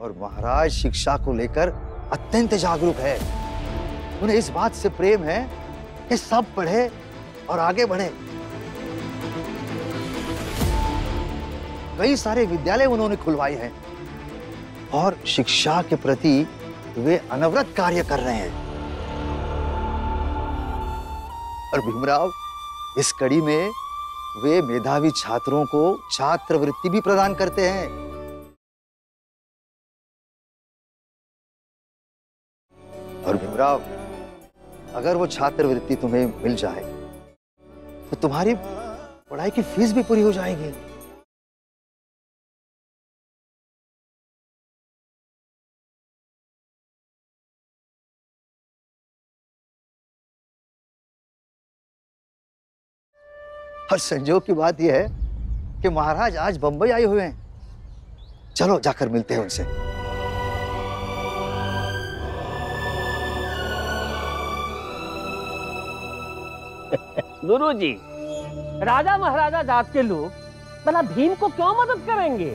और महाराज शिक्षा को लेकर अत्यंत जागरूक है। उन्हें इस बात से प्रेम है कि सब पढ़े और आगे बढ़े। कई सारे विद्यालय उन्होंने खुलवाए हैं और शिक्षा के प्रति वे अनवरत कार्य कर रहे हैं। और भीमराव, इस कड़ी में वे मेधावी छात्रों को छात्रवृत्ति भी प्रदान करते हैं। और भीमराव, अगर वो छात्रवृत्ति तुम्हें मिल जाए तो तुम्हारी पढ़ाई की फ़ीस भी पूरी हो जाएगी। और संजोग की बात यह है कि महाराज आज बंबई आए हुए हैं। चलो जाकर मिलते हैं उनसे। गुरु जी राजा महाराजा जात के लोग भला भीम को क्यों मदद करेंगे?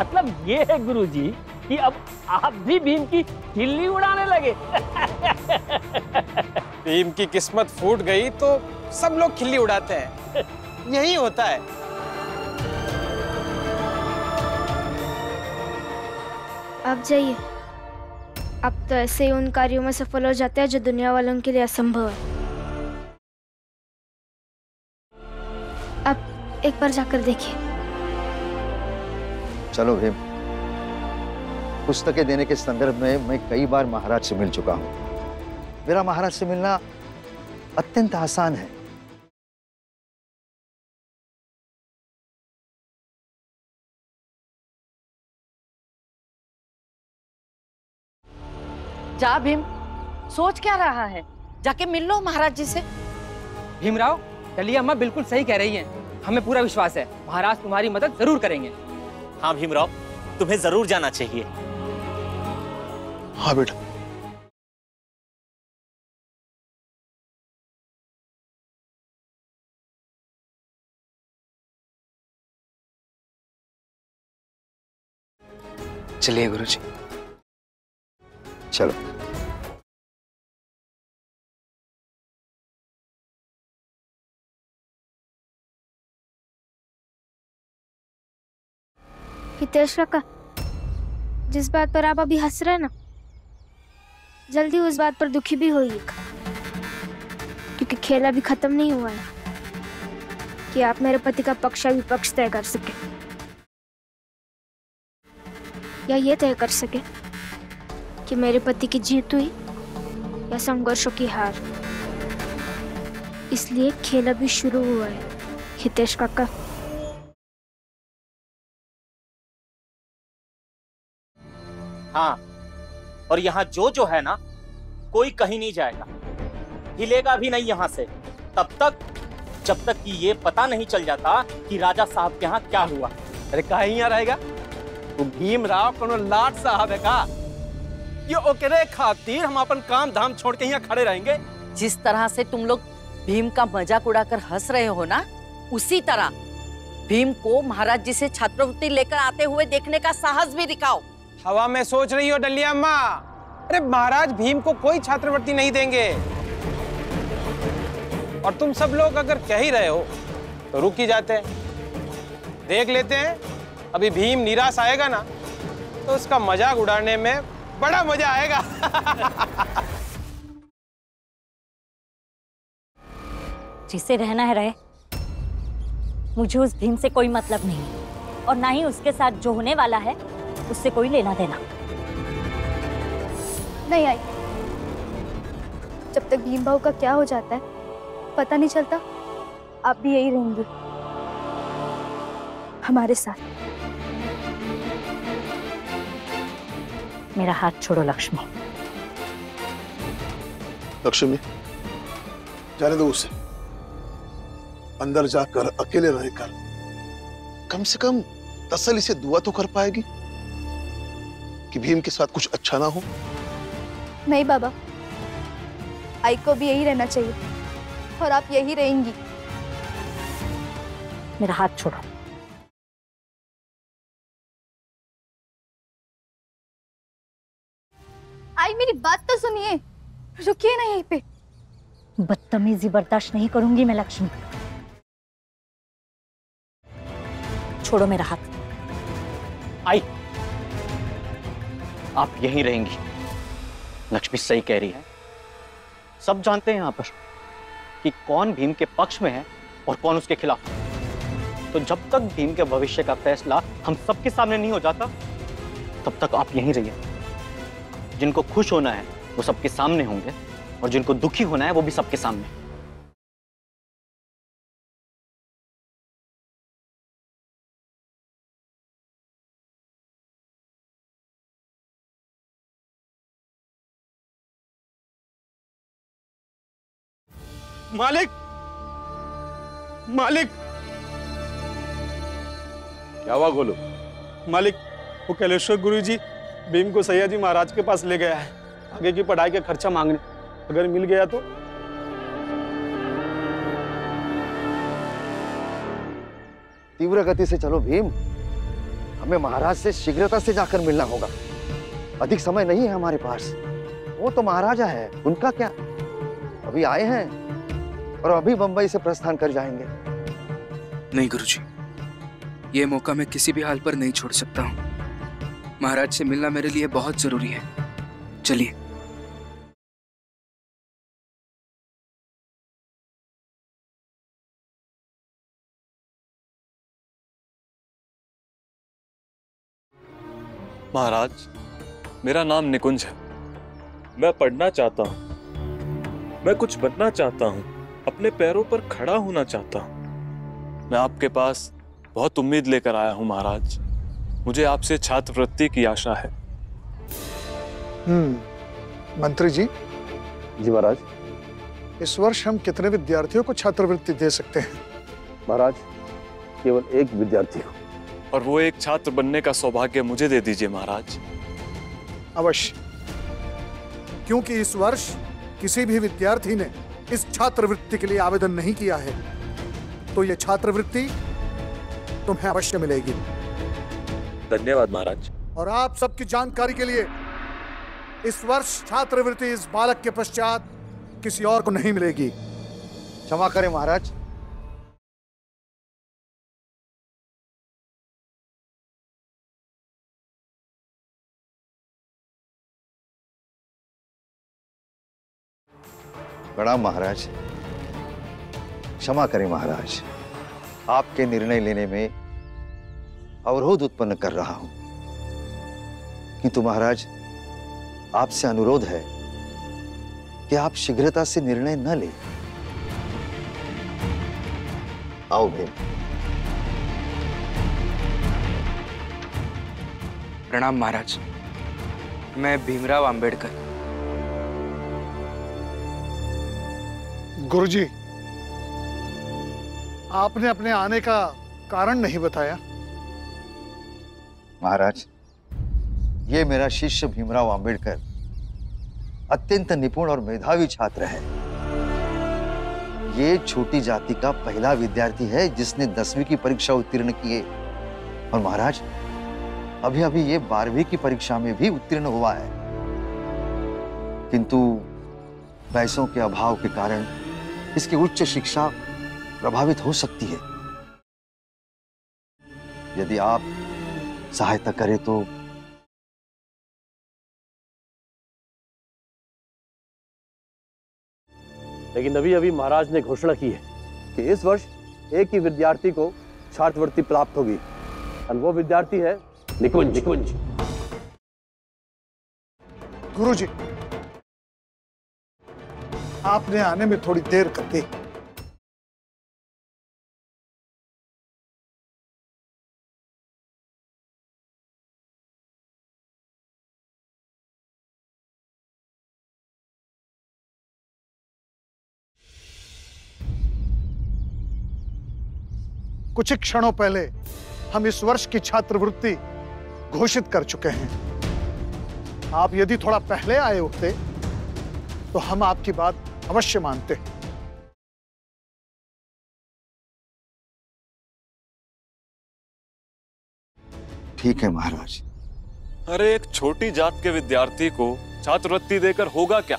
मतलब ये है गुरु जी कि अब आप भी भीम की खिल्ली उड़ाने लगे। भीम की किस्मत फूट गई तो सब लोग खिल्ली उड़ाते हैं। यही होता है। अब जाइए। अब तो ऐसे ही उन कार्यों में सफल हो जाते हैं जो दुनिया वालों के लिए असंभव है। एक बार जाकर देखिए चलो भीम। पुस्तकें देने के संदर्भ में मैं कई बार महाराज से मिल चुका हूँ। मेरा महाराज से मिलना अत्यंत आसान है। जा भीम सोच क्या रहा है? जाके मिल लो महाराज जी से। भीमराव डलिया अम्मा बिल्कुल सही कह रही हैं। हमें पूरा विश्वास है। महाराज तुम्हारी मदद ज़रूर करेंगे। हाँ भीमराव तुम्हें ज़रूर जाना चाहिए। हाँ बेटा। चलिए गुरुजी। चलो। हितेश काका जिस बात पर आप अभी हंस रहे हैं ना, जल्दी उस बात पर दुखी भी होइएगा क्योंकि खेल अभी खत्म नहीं हुआ है कि आप मेरे पति का पक्ष या विपक्ष तय कर सके। या ये तय कर सके कि मेरे पति की जीत हुई या संघर्षों की हार। इसलिए खेल अभी शुरू हुआ है, हितेश काका हाँ। और यहाँ जो जो है ना कोई कहीं नहीं जाएगा। हिलेगा भी नहीं यहाँ से। तब तक जब तक कि ये पता नहीं चल जाता कि राजा साहब के यहाँ क्या हुआ। अरे कहीं यहाँ रहेगा? वो भीमराव कोनो लाट साहब है का ये ओकरे खातिर हम अपन काम धाम छोड़ के यहाँ खड़े रहेंगे। जिस तरह से तुम लोग भीम का मज़ाक उड़ाकर हंस रहे हो ना उसी तरह भीम को महाराज जी से छात्रवृत्ति लेकर आते हुए देखने का साहस भी दिखाओ। हवा में सोच रही हो डलिया अम्मा। अरे महाराज, भीम को कोई छात्रवृत्ति नहीं देंगे। और तुम सब लोग अगर कह ही रहे हो तो रुक ही जाते हैं। देख लेते हैं, अभी भीम निराश आएगा ना तो उसका मज़ाक उड़ाने में बड़ा मज़ा आएगा। जिसे रहना है, रहे। मुझे उस भीम से कोई मतलब नहीं। और ना ही उसके साथ जो होने वाला है उससे कोई लेना देना। नहीं आई। जब तक भीम भाव का क्या हो जाता है पता नहीं चलता। आप भी यही रहेंगे। हमारे साथ। मेरा हाथ छोड़ो लक्ष्मी। लक्ष्मी जाने दो उसे। अंदर जाकर अकेले रहकर कम से कम तसल्ली से दुआ तो कर पाएगी। कि भीम के साथ कुछ अच्छा ना हो? नहीं बाबा। आई को भी यही रहना चाहिए और आप यही रहेंगी। मेरा हाथ छोड़ो। आई मेरी बात तो सुनिए। रुकिए ना यहीं पे। बदतमीजी बर्दाश्त नहीं करूँगी मैं लक्ष्मी। छोड़ो मेरा हाथ। आई आप यहीं रहेंगी। लक्ष्मी सही कह रही है। सब जानते हैं यहाँ पर कि कौन भीम के पक्ष में है और कौन उसके खिलाफ। तो जब तक भीम के भविष्य का फैसला हम सबके सामने नहीं हो जाता, तब तक आप यहीं रहिए। जिनको खुश होना है, वो सबके सामने होंगे और जिनको दुखी होना है, वो भी सबके सामने। मालिक! मालिक! क्या हुआ गोलू? मालिक वो कैलेश्वर गुरु जी भीम को सैया जी महाराज के पास ले गया है। आगे की पढ़ाई का खर्चा मांगने। अगर मिल गया तो? तीव्र गति से चलो भीम। हमें महाराज से शीघ्रता से जाकर मिलना होगा। अधिक समय नहीं है हमारे पास। वो तो महाराजा है उनका क्या? अभी आए हैं। और अभी बंबई से प्रस्थान कर जाएँगे। नहीं गुरुजी। ये मौका मैं किसी भी हाल पर नहीं छोड़ सकता हूँ। महाराज से मिलना मेरे लिए बहुत ज़रूरी है। चलिए। महाराज मेरा नाम निकुंज है। मैं पढ़ना चाहता हूँ। मैं कुछ बनना चाहता हूँ। अपने पैरों पर खड़ा होना चाहता। हूँ मैं आपके पास बहुत उम्मीद लेकर आया हूँ महाराज। मुझे आपसे छात्रवृत्ति की आशा है। हम्म मंत्री जी। जी महाराज। इस वर्ष हम कितने विद्यार्थियों को छात्रवृत्ति दे सकते हैं? महाराज केवल एक विद्यार्थी को। और वो एक छात्र बनने का सौभाग्य मुझे दे दीजिए महाराज। अवश्य। क्योंकि इस वर्ष किसी भी विद्यार्थी ने इस छात्रवृत्ति के लिए आवेदन नहीं किया है तो यह छात्रवृत्ति तुम्हें अवश्य मिलेगी। धन्यवाद महाराज। और आप सबकी जानकारी के लिए इस वर्ष छात्रवृत्ति इस बालक के पश्चात किसी और को नहीं मिलेगी। क्षमा करें महाराज। प्रणाम महाराज। क्षमा करें महाराज। आपके निर्णय लेने में अवरोध उत्पन्न कर रहा हूँ। किंतु महाराज, आपसे अनुरोध है कि आप शीघ्रता से निर्णय न लें। आओ भीम प्रणाम महाराज। मैं भीमराव अंबेडकर गुरुजी, आपने अपने आने का कारण नहीं बताया। महाराज, ये मेरा शिष्य भीमराव अंबेडकर अत्यंत निपुण और मेधावी छात्र है। ये छोटी जाति का पहला विद्यार्थी है जिसने दसवीं की परीक्षा उत्तीर्ण की है। और महाराज अभी अभी ये बारहवीं की परीक्षा में भी उत्तीर्ण हुआ है। किंतु पैसों के अभाव के कारण इसकी उच्च शिक्षा प्रभावित हो सकती है। यदि आप सहायता करें तो लेकिन अभी अभी महाराज ने घोषणा की है कि इस वर्ष एक ही विद्यार्थी को छात्रवृत्ति प्राप्त होगी। और वो विद्यार्थी है निकुंज। निकुंज। गुरुजी आपने आने में थोड़ी देर कर दी कुछ क्षणों पहले हम इस वर्ष की छात्रवृत्ति घोषित कर चुके हैं। आप यदि थोड़ा पहले आए होते तो हम आपकी बात अवश्य मानते हैं। ठीक है महाराज। अरे एक छोटी जात के विद्यार्थी को छात्रवृत्ति देकर होगा क्या?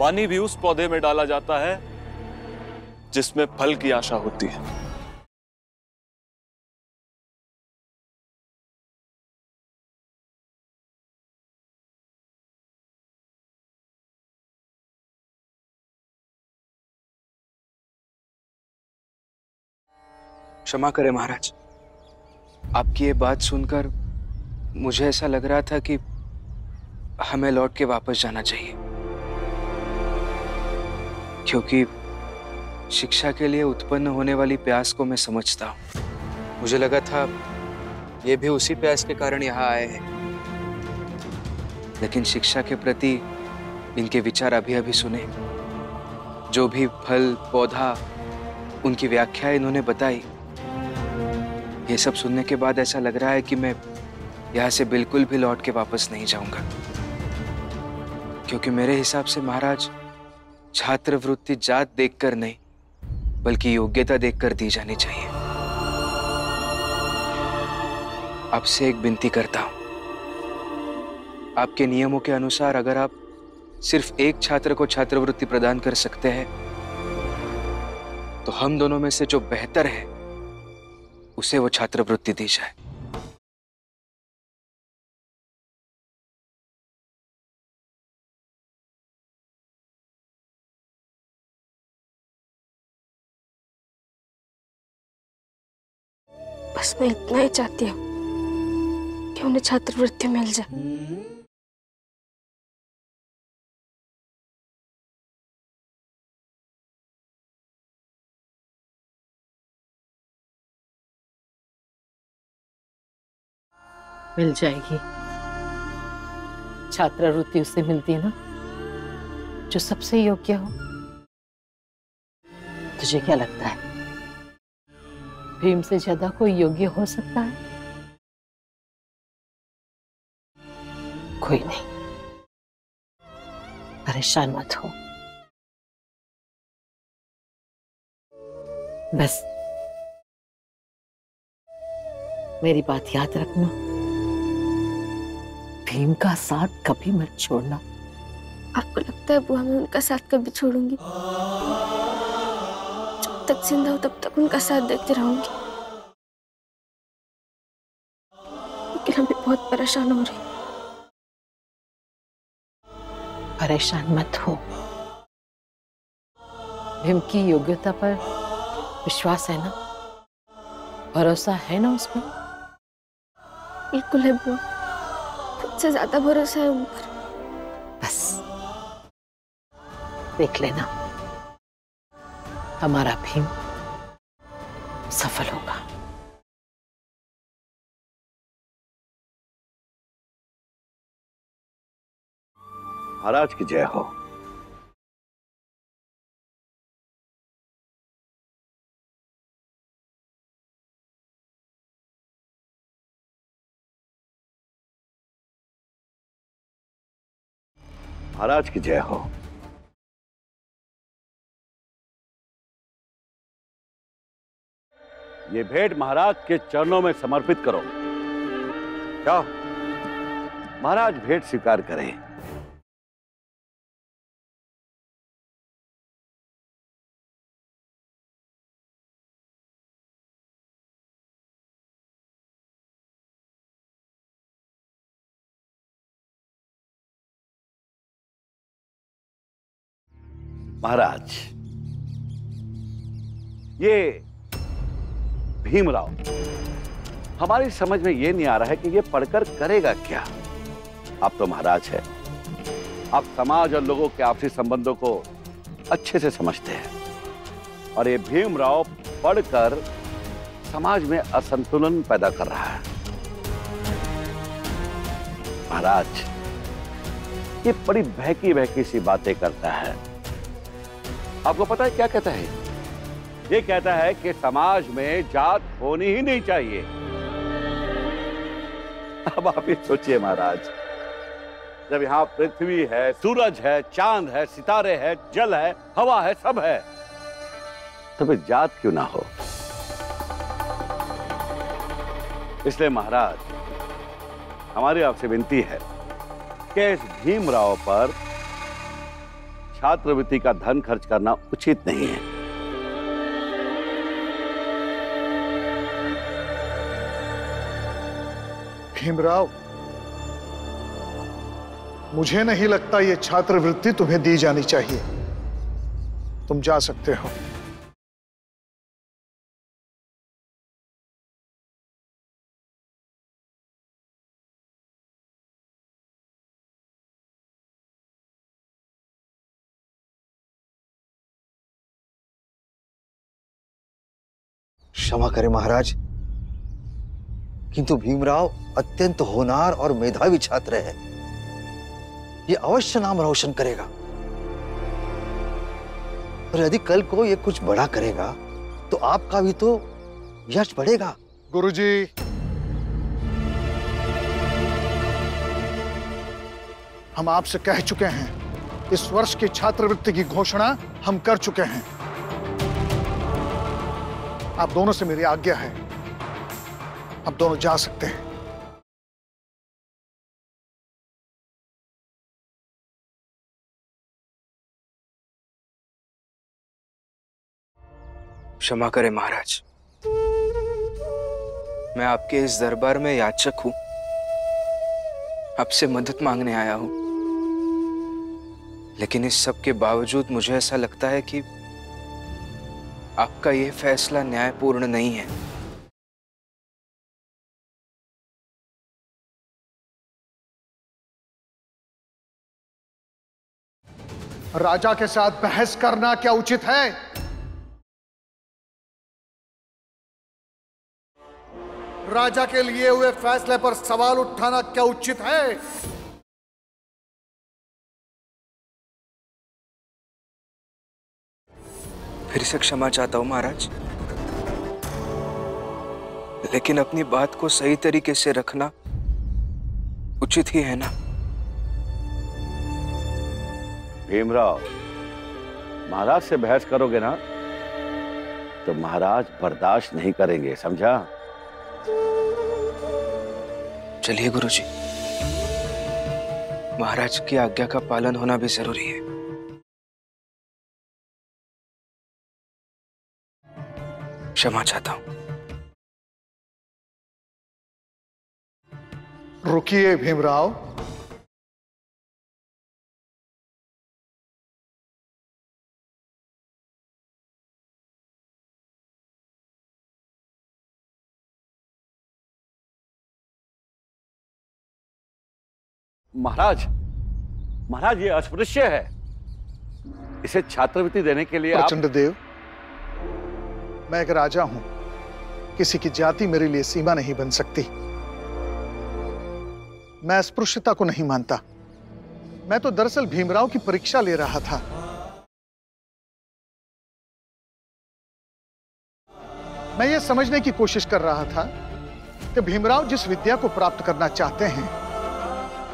पानी भी उस पौधे में डाला जाता है जिसमें फल की आशा होती है। क्षमा करें महाराज। आपकी ये बात सुनकर मुझे ऐसा लग रहा था कि हमें लौट के वापस जाना चाहिए। क्योंकि शिक्षा के लिए उत्पन्न होने वाली प्यास को मैं समझता हूँ। मुझे लगा था ये भी उसी प्यास के कारण यहाँ आए हैं। लेकिन शिक्षा के प्रति इनके विचार अभी अभी सुने। जो भी फल, पौधा, उनकी व्याख्या इन्होंने बताई ये सब सुनने के बाद ऐसा लग रहा है कि मैं यहाँ से बिल्कुल भी लौट के वापस नहीं जाऊँगा। क्योंकि मेरे हिसाब से महाराज, छात्रवृत्ति जात देखकर नहीं, बल्कि योग्यता देखकर दी जानी चाहिए। आपसे एक विनती करता हूँ। आपके नियमों के अनुसार अगर आप सिर्फ़ एक छात्र को छात्रवृत्ति प्रदान कर सकते हैं तो हम दोनों में से जो बेहतर है उसे वो छात्रवृत्ति दी जाए। बस मैं इतना ही चाहती हूँ कि उन्हें छात्रवृत्ति मिल जाए। मिल जाएगी। छात्रवृत्ति उसे मिलती है ना, जो सबसे योग्य हो। तुझे क्या लगता है? भीम से ज़्यादा कोई योग्य हो सकता है? कोई नहीं। परेशान मत हो। बस। मेरी बात याद रखना। भीम का साथ कभी मत छोड़ना। आपको लगता है बुआ मैं उनका साथ कभी छोड़ूँगी? जब तक ज़िंदा हूँ तब तक उनका साथ देती रहूँगी। लेकिन हम भी बहुत परेशान हो रही हैं। परेशान मत हो। भीम की योग्यता पर विश्वास है ना? भरोसा है ना उसमें? बिल्कुल है बुआ। खुद से ज़्यादा भरोसा है ऊपर। पर बस। देख लेना। हमारा भीम सफल होगा। महाराज की जय हो। महाराज की जय हो। ये भेंट महाराज के चरणों में समर्पित करो। क्या महाराज भेंट स्वीकार करें। महाराज, ये भीमराव, हमारी समझ में ये नहीं आ रहा है कि ये पढ़कर करेगा क्या? आप तो महाराज है। आप समाज और लोगों के आपसी संबंधों को अच्छे से समझते हैं। और ये भीमराव पढ़कर समाज में असंतुलन पैदा कर रहा है। महाराज, ये बड़ी बहकी बहकी सी बातें करता है। आपको पता है क्या कहता है? ये कहता है कि समाज में जात होनी ही नहीं चाहिए। अब आप ये सोचिए महाराज, जब यहाँ पृथ्वी है, सूरज है, चाँद है, सितारे है, जल है, हवा है, सब है तो फिर जात क्यों ना हो? इसलिए महाराज, हमारी आपसे विनती है कि इस भीमराव पर छात्रवृत्ति का धन खर्च करना उचित नहीं है। भीमराव, मुझे नहीं लगता यह छात्रवृत्ति तुम्हें दी जानी चाहिए। तुम जा सकते हो। क्षमा करें महाराज। किंतु भीमराव अत्यंत होनार और मेधावी छात्र है। ये अवश्य नाम रोशन करेगा। और यदि कल को ये कुछ बड़ा करेगा तो आपका भी तो यश बढ़ेगा। गुरुजी। हम आपसे कह चुके हैं, इस वर्ष की छात्रवृत्ति की घोषणा हम कर चुके हैं। आप दोनों से मेरी आज्ञा है। आप दोनों जा सकते हैं। क्षमा करें महाराज। मैं आपके इस दरबार में याचक हूँ। आपसे मदद मांगने आया हूँ। लेकिन इस सब के बावजूद मुझे ऐसा लगता है कि आपका यह फैसला न्यायपूर्ण नहीं है। राजा के साथ बहस करना क्या उचित है? राजा के लिए हुए फैसले पर सवाल उठाना क्या उचित है? फिर से क्षमा चाहता हूँ महाराज। लेकिन अपनी बात को सही तरीके से रखना उचित ही है ना? भीमराव महाराज से बहस करोगे ना तो महाराज बर्दाश्त नहीं करेंगे समझा? चलिए गुरुजी। महाराज की आज्ञा का पालन होना भी ज़रूरी है। क्षमा चाहता हूँ। रुकिए भीमराव। महाराज महाराज ये अस्पृश्य है। इसे छात्रवृत्ति देने के लिए आप देव। मैं एक राजा हूँ, किसी की जाति मेरे लिए सीमा नहीं बन सकती। मैं अस्पृश्यता को नहीं मानता। मैं तो दरअसल भीमराव की परीक्षा ले रहा था। मैं ये समझने की कोशिश कर रहा था कि भीमराव जिस विद्या को प्राप्त करना चाहते हैं,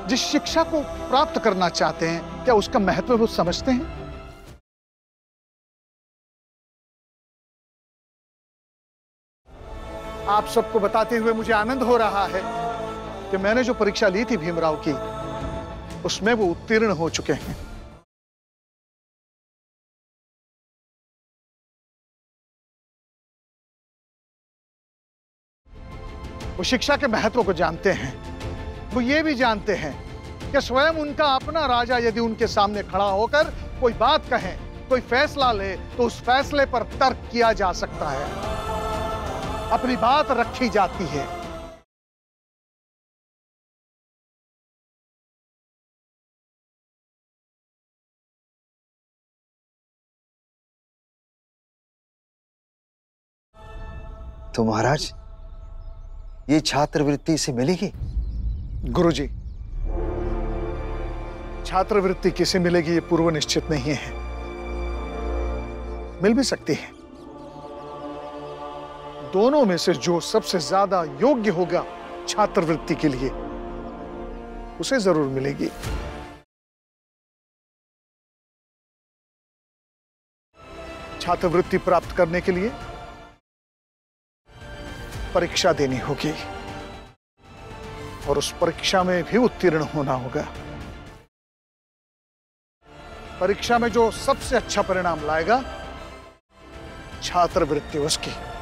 जिस शिक्षा को प्राप्त करना चाहते हैं, क्या उसका महत्व वो समझते हैं? आप सबको बताते हुए मुझे आनंद हो रहा है कि मैंने जो परीक्षा ली थी भीमराव की, उसमें वो उत्तीर्ण हो चुके हैं। वो शिक्षा के महत्व को जानते हैं। वो ये भी जानते हैं कि स्वयं उनका अपना राजा यदि उनके सामने खड़ा होकर कोई बात कहे, कोई फैसला ले तो उस फैसले पर तर्क किया जा सकता है। अपनी बात रखी जाती है। तो महाराज ये छात्रवृत्ति से मिलेगी? गुरुजी छात्रवृत्ति किसे मिलेगी ये पूर्व निश्चित नहीं है। मिल भी सकती है। दोनों में से जो सबसे ज़्यादा योग्य होगा छात्रवृत्ति के लिए, उसे ज़रूर मिलेगी। छात्रवृत्ति प्राप्त करने के लिए परीक्षा देनी होगी और उस परीक्षा में भी उत्तीर्ण होना होगा। परीक्षा में जो सबसे अच्छा परिणाम लाएगा, छात्रवृत्ति उसकी।